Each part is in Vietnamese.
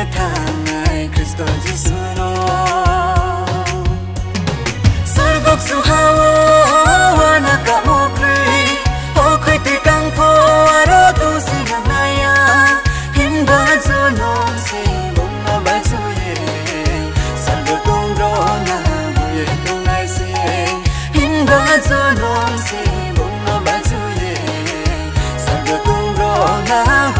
세상에 그리스도 지수로 설국 수하와 나가 목리 호크이 뜰강 포와로 도시가 나야 힘봐줘 농세 뭔가 말소해 설국 동로나 우리 동날세 힘봐줘 농세 뭔가 말소해 설국 동로나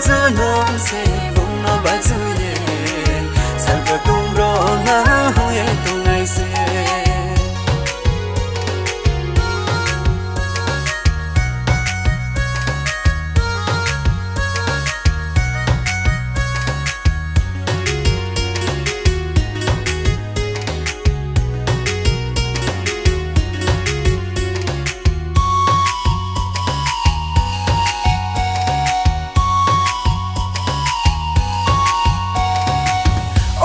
自弄碎。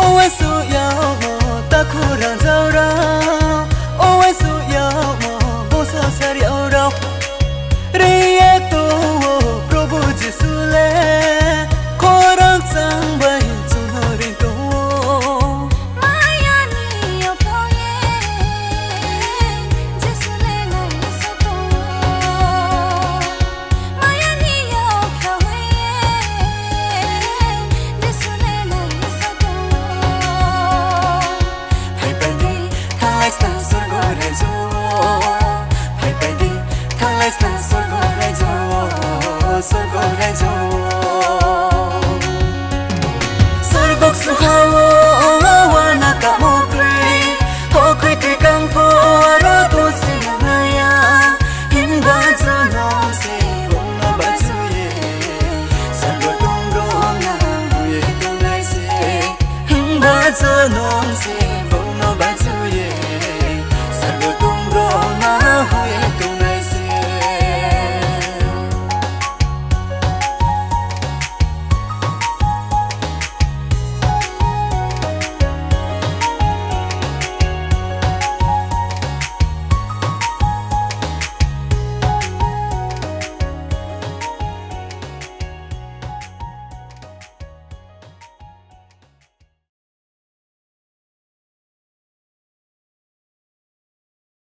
ô ai su yêu mò ta khu rằng dâu đó ô ai su yêu mò vô sao sa điệu đâu đi